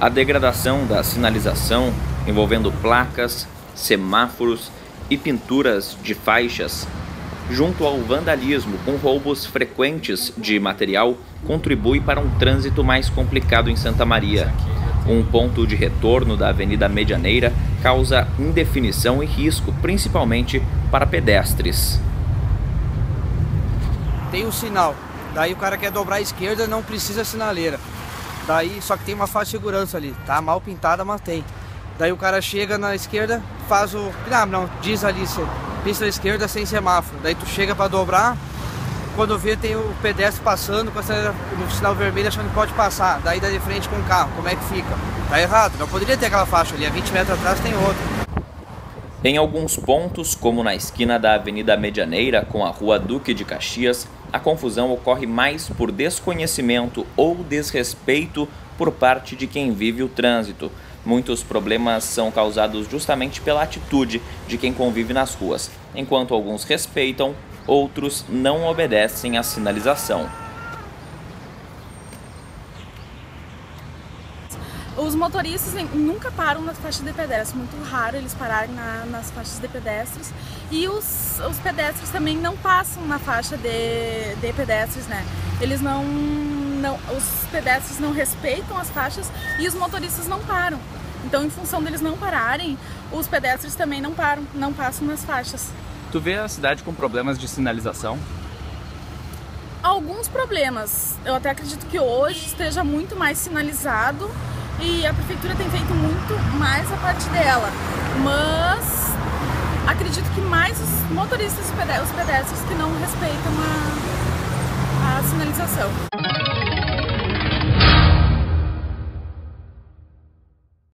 A degradação da sinalização envolvendo placas, semáforos e pinturas de faixas, junto ao vandalismo com roubos frequentes de material, contribui para um trânsito mais complicado em Santa Maria. Um ponto de retorno da Avenida Medianeira causa indefinição e risco, principalmente para pedestres. Tem um sinal, daí o cara quer dobrar à esquerda não precisa sinaleira. Daí só que tem uma faixa de segurança ali, tá mal pintada, mas tem. Daí o cara chega na esquerda, faz o. Ah, não, diz ali, pista da esquerda sem semáforo. Daí tu chega para dobrar, quando vê tem o pedestre passando com no sinal vermelho achando que pode passar. Daí dá de frente com o carro, como é que fica? Tá errado, não poderia ter aquela faixa ali, a 20 metros atrás tem outra. Em alguns pontos, como na esquina da Avenida Medianeira com a Rua Duque de Caxias, a confusão ocorre mais por desconhecimento ou desrespeito por parte de quem vive o trânsito. Muitos problemas são causados justamente pela atitude de quem convive nas ruas, enquanto alguns respeitam, outros não obedecem à sinalização. Os motoristas nunca param nas faixas de pedestres, muito raro eles pararem na, nas faixas de pedestres. E os, os pedestres também não passam na faixa de, de pedestres, né? Eles não não, os pedestres não respeitam as faixas e os motoristas não param. Então, em função deles não pararem, os pedestres também não param, não passam nas faixas. Tu vê a cidade com problemas de sinalização? Alguns problemas. Eu até acredito que hoje esteja muito mais sinalizado e a prefeitura tem feito muito mais a parte dela. Mas acredito que mais os motoristas e os pedestres que não respeitam a, a sinalização.